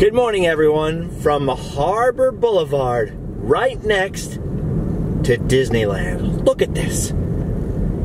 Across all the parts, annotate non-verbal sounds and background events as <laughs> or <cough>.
Good morning, everyone, from Harbor Boulevard, right next to Disneyland. Look at this.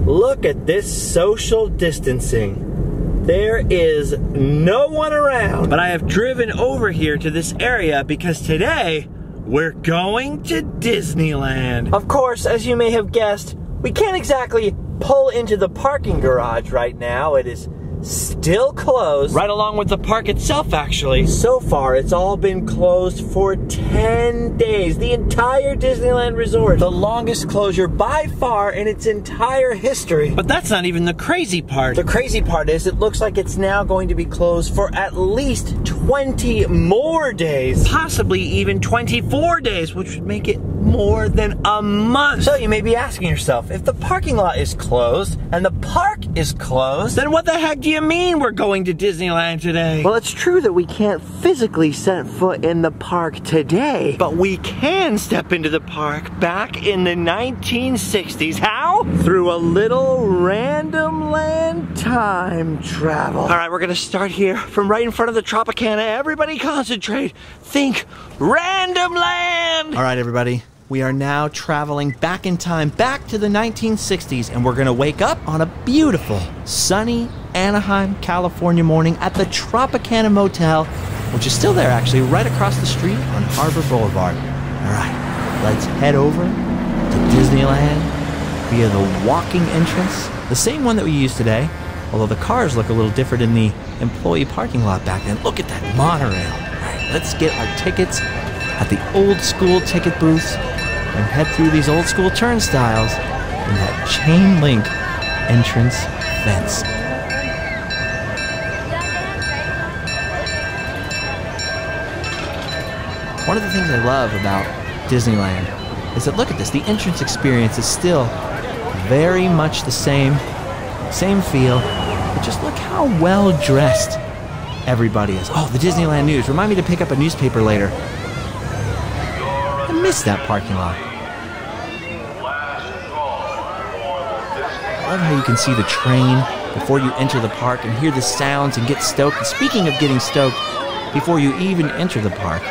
Look at this social distancing. There is no one around. But I have driven over here to this area because today we're going to Disneyland. Of course, as you may have guessed, we can't exactly pull into the parking garage right now. It is still closed. Right along with the park itself, actually. So far, it's all been closed for 10 days. The entire Disneyland Resort. The longest closure by far in its entire history. But that's not even the crazy part. The crazy part is it looks like it's now going to be closed for at least 20 more days. Possibly even 24 days, which would make it more than a month. So you may be asking yourself, if the parking lot is closed and the park is closed, then what the heck do you mean we're going to Disneyland today? Well, it's true that we can't physically set foot in the park today, but we can step into the park back in the 1960s. How? Through a little Randomland time travel. All right, we're gonna start here from right in front of the Tropicana. Everybody concentrate. Think Randomland. All right, everybody. We are now traveling back in time, back to the 1960s, and we're gonna wake up on a beautiful, sunny Anaheim, California morning at the Tropicana Motel, which is still there actually, right across the street on Harbor Boulevard. All right, let's head over to Disneyland via the walking entrance, the same one that we used today, although the cars look a little different in the employee parking lot back then. Look at that monorail. All right, let's get our tickets at the old school ticket booths and head through these old school turnstiles and that chain link entrance fence. One of the things I love about Disneyland is that look at this, the entrance experience is still very much the same, same feel, but just look how well dressed everybody is. Oh, the Disneyland News. Remind me to pick up a newspaper later. Miss that parking lot. I love how you can see the train before you enter the park and hear the sounds and get stoked. And speaking of getting stoked, before you even enter the park,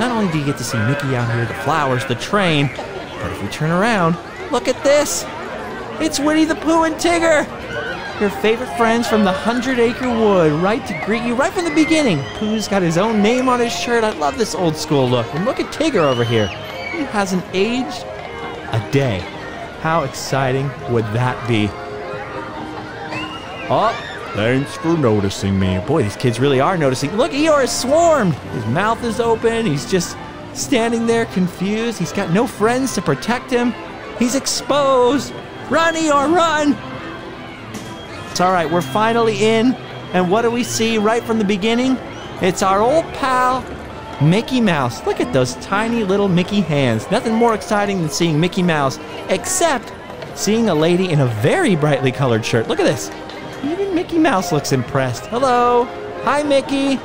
not only do you get to see Mickey out here, the flowers, the train, but if you turn around, look at this! It's Winnie the Pooh and Tigger! Your favorite friends from the Hundred Acre Wood, right to greet you right from the beginning. Pooh's got his own name on his shirt. I love this old school look. And look at Tigger over here. He hasn't aged a day. How exciting would that be? Oh, Thanks for noticing me. Boy, these kids really are noticing. Look, Eeyore is swarmed. His mouth is open. He's just standing there confused. He's got no friends to protect him. He's exposed. Run, Eeyore, run! It's all right, we're finally in. And what do we see right from the beginning? It's our old pal, Mickey Mouse. Look at those tiny little Mickey hands. Nothing more exciting than seeing Mickey Mouse, except seeing a lady in a very brightly colored shirt. Look at this. Even Mickey Mouse looks impressed. Hello. Hi, Mickey.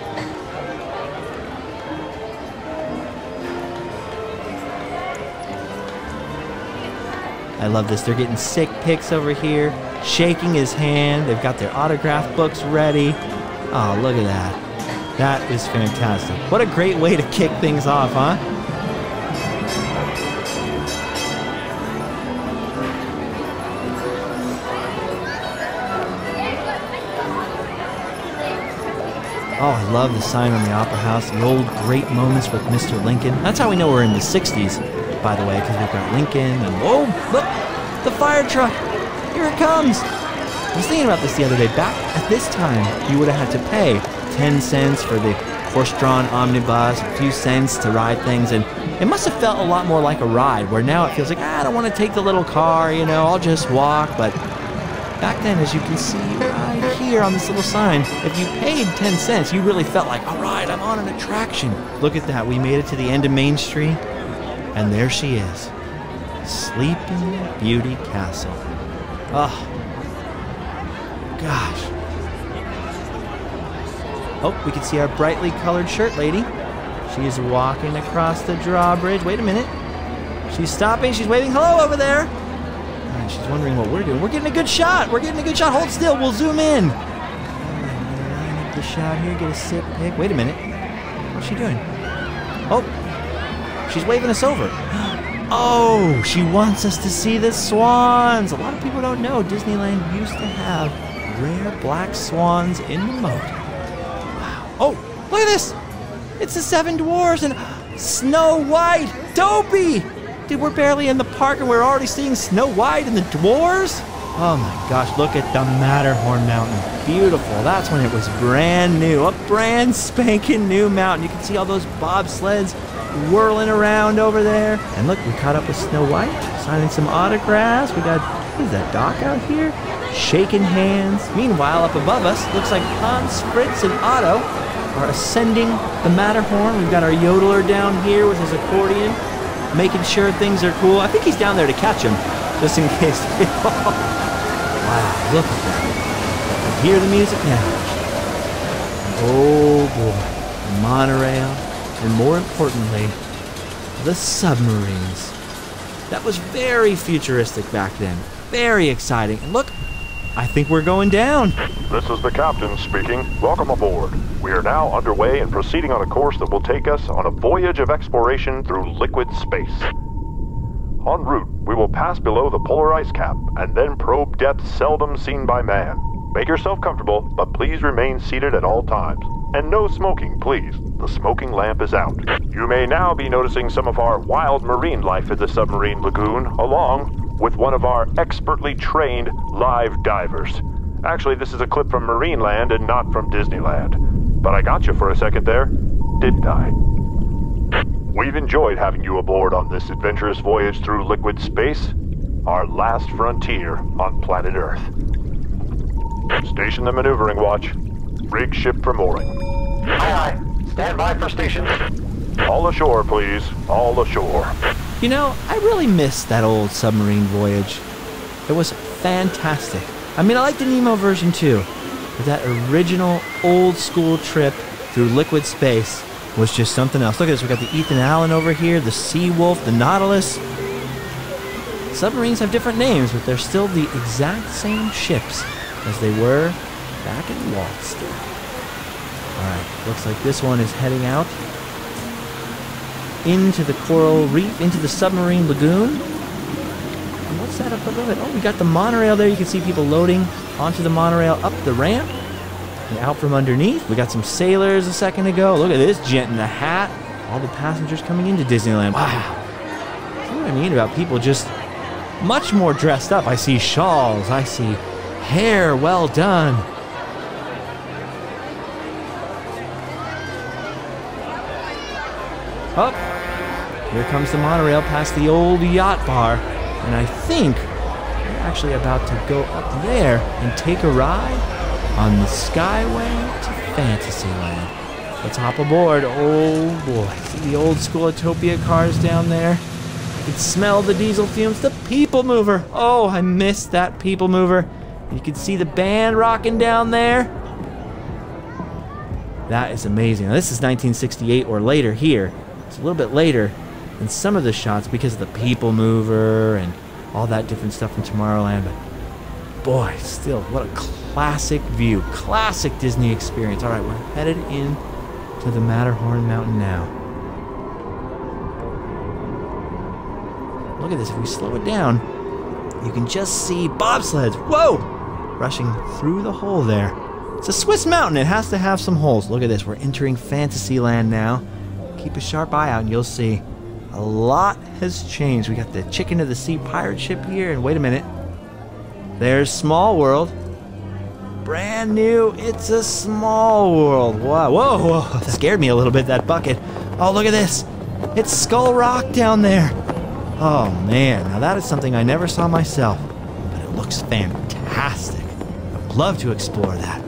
I love this. They're getting sick pics over here, shaking his hand. They've got their autograph books ready. Oh, look at that. That is fantastic. What a great way to kick things off, huh? Oh, I love the sign on the Opera House, the old great moments with Mr. Lincoln. That's how we know we're in the 60s, by the way, because we've got Lincoln and, oh, look, the fire truck. Here it comes. I was thinking about this the other day. Back at this time, you would have had to pay 10 cents for the horse-drawn omnibus, a few cents to ride things, and it must have felt a lot more like a ride, where now it feels like, ah, I don't want to take the little car, you know, I'll just walk, but back then, as you can see right here on this little sign, if you paid 10 cents, you really felt like, all right, I'm on an attraction. Look at that. We made it to the end of Main Street, and there she is. Sleeping Beauty Castle. Oh, gosh. Oh, we can see our brightly colored shirt lady. She's walking across the drawbridge. Wait a minute. She's stopping. She's waving hello over there. And she's wondering what we're doing. We're getting a good shot. We're getting a good shot. Hold still. We'll zoom in. Line up the shot here. Get a sip pic. Wait a minute. What's she doing? Oh, she's waving us over. Oh, she wants us to see the swans. A lot of people don't know Disneyland used to have rare black swans in the moat. Wow. Oh, look at this. It's the Seven Dwarfs and Snow White. Dopey. Dude, we're barely in the park and we're already seeing Snow White and the dwarves. Oh my gosh, look at the Matterhorn Mountain. Beautiful. That's when it was brand new. A brand spanking new mountain. You can see all those bobsleds whirling around over there. And look, we caught up with Snow White, signing some autographs. We got, what is that, Doc out here? Shaking hands. Meanwhile, up above us, looks like Hans, Fritz, and Otto are ascending the Matterhorn. We've got our yodeler down here with his accordion, making sure things are cool. I think he's down there to catch him, just in <laughs> case. wow, look at that. You hear the music now. Oh boy, the monorail and more importantly, the submarines. That was very futuristic back then. Very exciting. And look, I think we're going down. This is the captain speaking. Welcome aboard. We are now underway and proceeding on a course that will take us on a voyage of exploration through liquid space. En route, we will pass below the polar ice cap and then probe depths seldom seen by man. Make yourself comfortable, but please remain seated at all times. And no smoking, please. The smoking lamp is out. You may now be noticing some of our wild marine life at the submarine lagoon, along with one of our expertly trained live divers. Actually, this is a clip from Marineland and not from Disneyland. But I got you for a second there, didn't I? We've enjoyed having you aboard on this adventurous voyage through liquid space, our last frontier on planet Earth. Station the maneuvering watch. Rig ship for mooring. Aye, aye. Stand by for station. All ashore, please. All ashore. You know, I really miss that old submarine voyage. It was fantastic. I mean, I like the Nemo version too, but that original old school trip through liquid space was just something else. Look at this. We got the Ethan Allen over here, the Sea Wolf, the Nautilus. Submarines have different names, but they're still the exact same ships as they were back in Walt's. Alright, looks like this one is heading out into the coral reef, into the submarine lagoon. And what's that up above it? Oh, we got the monorail there. You can see people loading onto the monorail up the ramp and out from underneath. We got some sailors a second ago. Look at this gent in the hat. All the passengers coming into Disneyland. Wow. See what I mean about people just much more dressed up. I see shawls. I see hair well done. Up. Oh, here comes the monorail past the old yacht bar. And I think we're actually about to go up there and take a ride on the Skyway to Fantasyland. Let's hop aboard. Oh boy. See the old school Autopia cars down there? I can smell the diesel fumes. The people mover. Oh, I missed that people mover. You can see the band rocking down there. That is amazing. This is 1968 or later here. It's a little bit later in some of the shots because of the people mover and all that different stuff from Tomorrowland. But boy, still, what a classic view. Classic Disney experience. All right, we're headed in to the Matterhorn Mountain now. Look at this. If we slow it down, you can just see bobsleds. Whoa! rushing through the hole there. It's a Swiss mountain. It has to have some holes. Look at this. We're entering Fantasyland now. Keep a sharp eye out and you'll see a lot has changed. We got the Chicken of the Sea pirate ship here. And wait a minute. There's Small World. Brand new. It's a small world. Wow. Whoa, whoa. <laughs> That scared me a little bit, that bucket. Oh, look at this. It's Skull Rock down there. Oh, man. Now, that is something I never saw myself. But it looks fantastic I'd love to explore that.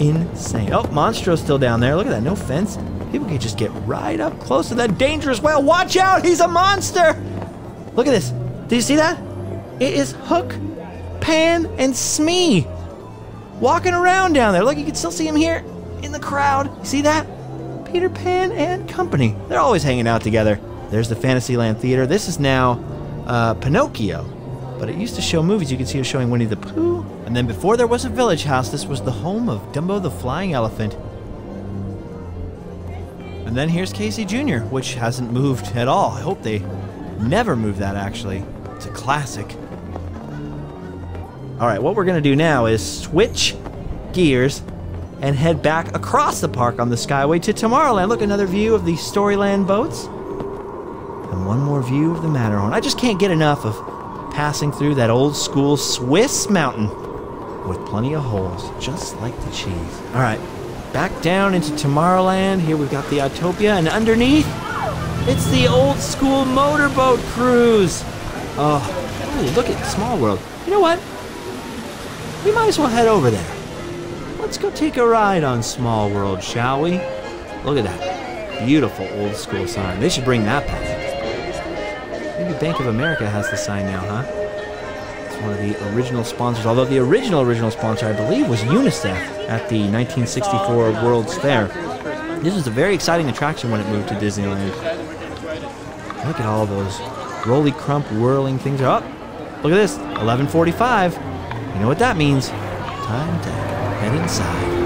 Insane. Oh, Monstro's still down there. Look at that. No fence. People can just get right up close to that dangerous whale. Watch out! He's a monster! Look at this. Do you see that? It is Hook, Pan, and Smee walking around down there. Look, you can still see him here in the crowd. You see that? Peter Pan and company. They're always hanging out together. There's the Fantasyland Theater. This is now uh, Pinocchio. But it used to show movies. You can see it showing Winnie the Pooh. And then before there was a village house, this was the home of Dumbo the Flying Elephant. And then here's Casey Jr., which hasn't moved at all. I hope they never move that, actually. It's a classic. All right, what we're going to do now is switch gears and head back across the park on the Skyway to Tomorrowland. Look, another view of the Storyland boats. And one more view of the Matterhorn. I just can't get enough of passing through that old school Swiss mountain with plenty of holes, just like the cheese. All right, back down into Tomorrowland. Here we've got the Autopia, and underneath, it's the old school motorboat cruise. Oh, look at Small World. You know what? We might as well head over there. Let's go take a ride on Small World, shall we? Look at that beautiful old school sign. They should bring that back. Maybe Bank of America has the sign now, huh? One of the original sponsors. Although the original original sponsor, I believe, was UNICEF at the 1964 World's Fair. This was a very exciting attraction when it moved to Disneyland. Look at all those Rolly Crump whirling things. Up. Look at this. 1145. You know what that means. Time to head inside.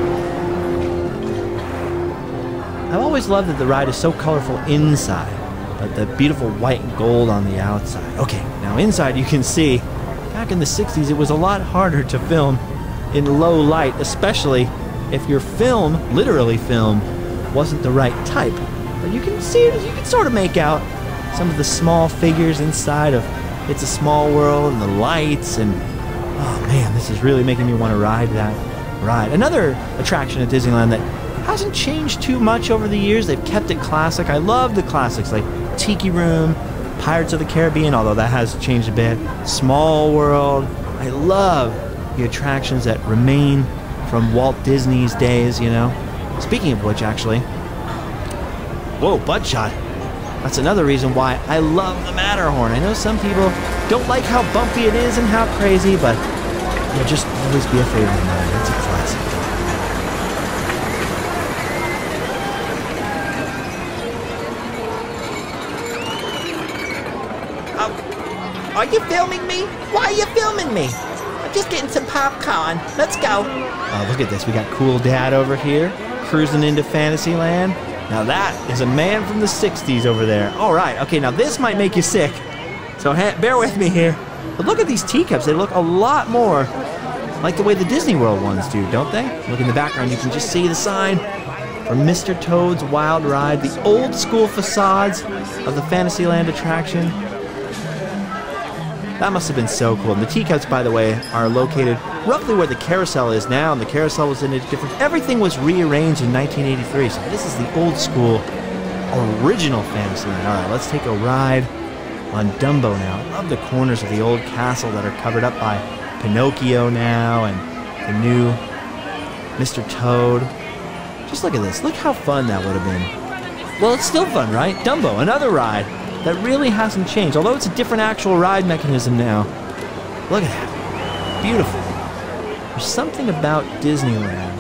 I've always loved that the ride is so colorful inside, but the beautiful white and gold on the outside. Okay, now inside you can see, back in the 60s it was a lot harder to film in low light, especially if your film, literally film, wasn't the right type. But you can see, you can sort of make out some of the small figures inside of It's a Small World and the lights and oh man, this is really making me want to ride that ride. Another attraction at Disneyland that hasn't changed too much over the years. They've kept it classic. I love the classics like Tiki Room, Pirates of the Caribbean, although that has changed a bit. Small World. I love the attractions that remain from Walt Disney's days, you know. Speaking of which, actually, whoa, Buttshot. That's another reason why I love the Matterhorn. I know some people don't like how bumpy it is and how crazy, but it'll just always be a favorite of mine. It's a classic. Are you filming me? Why are you filming me? I'm just getting some popcorn. Let's go. Oh, look at this. We got Cool Dad over here, cruising into Fantasyland. Now that is a man from the 60s over there. All right, okay, now this might make you sick. So bear with me here. But look at these teacups. They look a lot more like the way the Disney World ones do, don't they? Look in the background, you can just see the sign for Mr. Toad's Wild Ride, the old school facades of the Fantasyland attraction. That must have been so cool. And the teacups, by the way, are located roughly where the carousel is now, and the carousel was in a different. Everything was rearranged in 1983, so this is the old school, original Fantasyland. All right, let's take a ride on Dumbo now. I love the corners of the old castle that are covered up by Pinocchio now, and the new Mr. Toad. Just look at this. Look how fun that would have been. Well, it's still fun, right? Dumbo, another ride that really hasn't changed, although it's a different actual ride mechanism now. Look at that. Beautiful. There's something about Disneyland.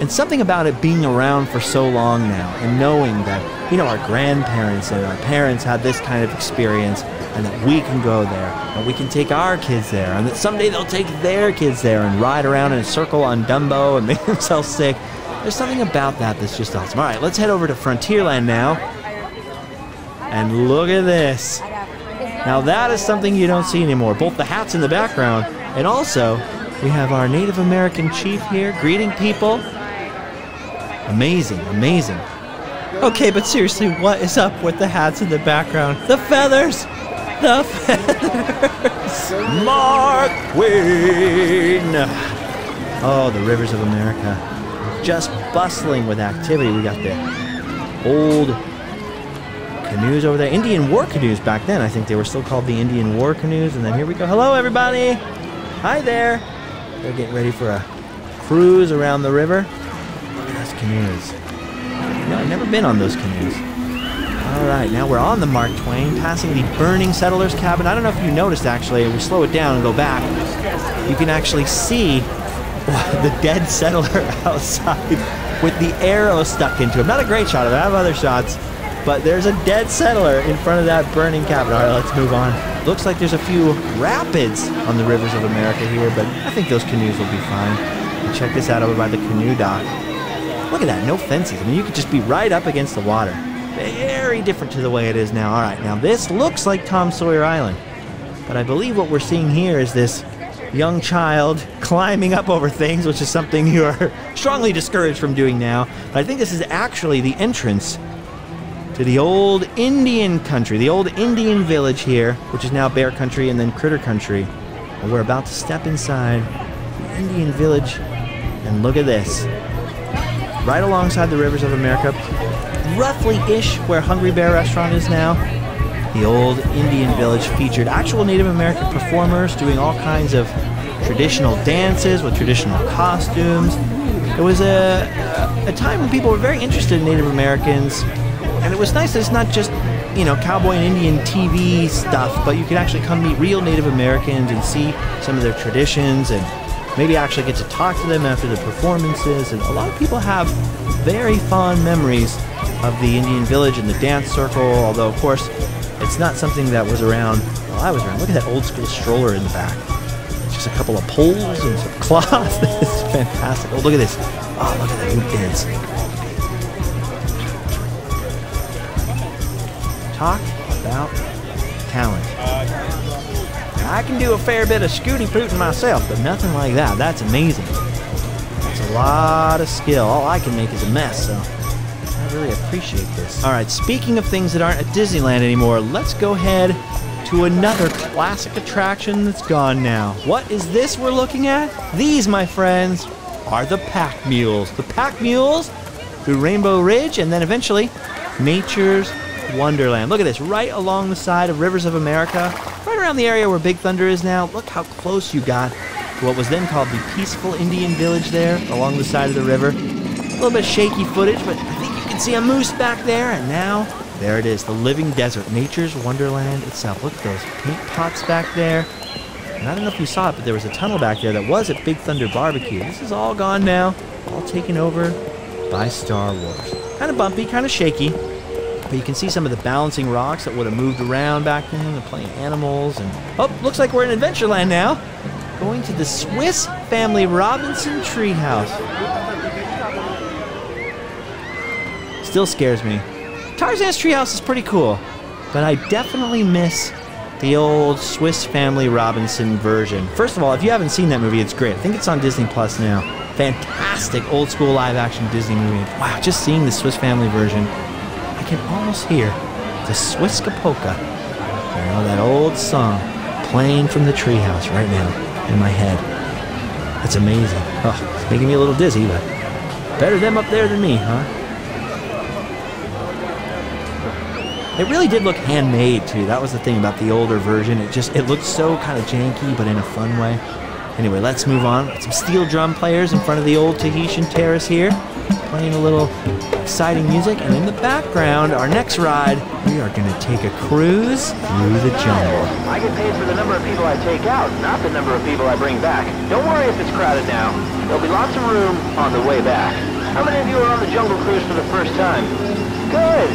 And something about it being around for so long now and knowing that, you know, our grandparents and our parents had this kind of experience and that we can go there and we can take our kids there and that someday they'll take their kids there and ride around in a circle on Dumbo and <laughs> make themselves sick. There's something about that that's just awesome. All right, let's head over to Frontierland now. And look at this. Now that is something you don't see anymore. Both the hats in the background and also we have our Native American chief here greeting people. Amazing, amazing. Okay, but seriously, what is up with the hats in the background? The feathers! The <laughs> feathers! Mark Twain! Oh, the rivers of America. Just bustling with activity. We got the old canoes over there. Indian war canoes back then. I think they were still called the Indian war canoes. And then here we go. Hello, everybody! Hi there! They're getting ready for a cruise around the river. Look at those canoes. No, I've never been on those canoes. All right, now we're on the Mark Twain, passing the burning settler's cabin. I don't know if you noticed, actually, we slow it down and go back, you can actually see <laughs> the dead settler <laughs> outside with the arrow stuck into him. Not a great shot of it. I have other shots, but there's a dead settler in front of that burning cabin. All right, let's move on. Looks like there's a few rapids on the rivers of America here, but I think those canoes will be fine. Check this out over by the canoe dock. Look at that, no fences. I mean, you could just be right up against the water. Very different to the way it is now. All right, now this looks like Tom Sawyer Island, but I believe what we're seeing here is this young child climbing up over things, which is something you are <laughs> strongly discouraged from doing now. But I think this is actually the entrance to the old Indian country, the old Indian village here, which is now bear country and then critter country. And we're about to step inside the Indian village, and look at this. Right alongside the rivers of America, roughly ish where Hungry Bear Restaurant is now. The old Indian village featured actual Native American performers doing all kinds of traditional dances with traditional costumes. It was a, a time when people were very interested in Native Americans, and it was nice that it's not just, you know, cowboy and Indian TV stuff, but you could actually come meet real Native Americans and see some of their traditions and maybe actually get to talk to them after the performances. And a lot of people have very fond memories of the Indian village and the dance circle, although, of course, it's not something that was around while I was around. Look at that old school stroller in the back. Just a couple of poles and some <laughs> cloth. this is fantastic. Oh, look at this. Oh, look at that dance. Talk about talent. I can do a fair bit of scooty pooting myself, but nothing like that. That's amazing. That's a lot of skill. All I can make is a mess, so I really appreciate this. All right, speaking of things that aren't at Disneyland anymore, let's go ahead to another classic attraction that's gone now. What is this we're looking at? These, my friends, are the pack mules. The pack mules through Rainbow Ridge and then eventually Nature's Wonderland. Look at this, right along the side of Rivers of America, right around the area where Big Thunder is now. Look how close you got to what was then called the peaceful Indian village there along the side of the river. A little bit shaky footage, but I think you can see a moose back there, and now there it is, the living desert, nature's wonderland itself. Look at those paint pots back there. And I don't know if you saw it, but there was a tunnel back there that was at Big Thunder Barbecue. This is all gone now, all taken over by Star Wars. Kind of bumpy, kind of shaky, but you can see some of the balancing rocks that would have moved around back then and playing animals. And oh, looks like we're in Adventureland now. Going to the Swiss Family Robinson Treehouse. Still scares me. Tarzan's treehouse is pretty cool, but I definitely miss the old Swiss Family Robinson version. First of all, if you haven't seen that movie, it's great. I think it's on Disney Plus now. Fantastic old school live action Disney movie. Wow, just seeing the Swiss Family version can almost hear the Swiska Polka, you know, that old song playing from the treehouse right now in my head. That's amazing. Oh, it's making me a little dizzy, but better them up there than me, huh? It really did look handmade too. That was the thing about the older version. It just it looked so kind of janky, but in a fun way. Anyway, let's move on. Some steel drum players in front of the old Tahitian terrace here, playing a little exciting music. And in the background, our next ride, we are going to take a cruise through the jungle. I get paid for the number of people I take out, not the number of people I bring back. Don't worry if it's crowded now. There'll be lots of room on the way back. How many of you are on the Jungle Cruise for the first time? Good.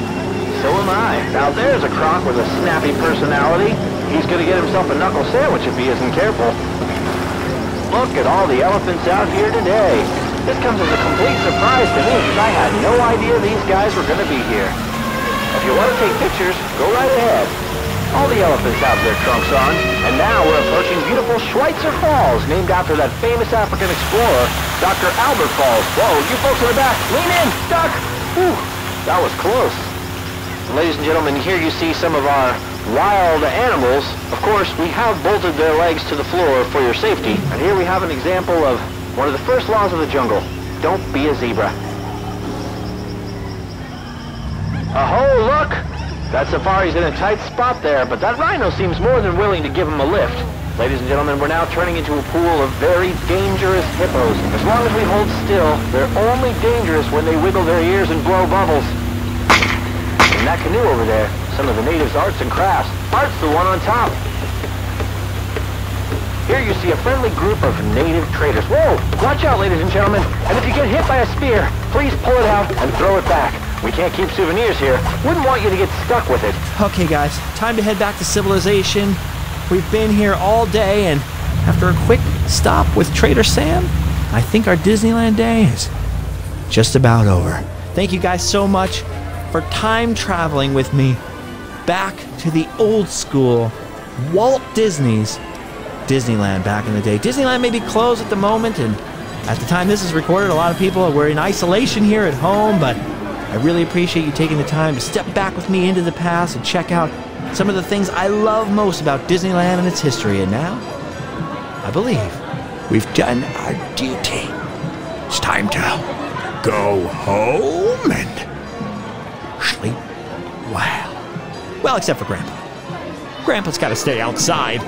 So am I. Now there's a croc with a snappy personality. He's going to get himself a knuckle sandwich if he isn't careful. Look at all the elephants out here today. This comes as a complete surprise to me because I had no idea these guys were going to be here. If you want to take pictures, go right ahead. All the elephants have their trunks on, and now we're approaching beautiful Schweitzer Falls, named after that famous African explorer, Dr. Albert Falls. Whoa, you folks in the back, lean in, duck! Whew, that was close. Ladies and gentlemen, here you see some of our wild animals. Of course, we have bolted their legs to the floor for your safety. And here we have an example of one of the first laws of the jungle. Don't be a zebra. Oh, look! That safari's in a tight spot there, but that rhino seems more than willing to give him a lift. Ladies and gentlemen, we're now turning into a pool of very dangerous hippos. As long as we hold still, they're only dangerous when they wiggle their ears and blow bubbles. In that canoe over there, some of the natives' arts and crafts. Art's the one on top. Here you see a friendly group of native traders. Whoa! Watch out, ladies and gentlemen. And if you get hit by a spear, please pull it out and throw it back. We can't keep souvenirs here. Wouldn't want you to get stuck with it. Okay, guys, time to head back to civilization. We've been here all day, and after a quick stop with Trader Sam, I think our Disneyland day is just about over. Thank you guys so much for time traveling with me back to the old school Walt Disney's Disneyland back in the day. Disneyland may be closed at the moment, and at the time this is recorded, a lot of people were in isolation here at home, but I really appreciate you taking the time to step back with me into the past and check out some of the things I love most about Disneyland and its history. And now, I believe we've done our duty. It's time to go home and Well, except for Grandpa. Grandpa's got to stay outside.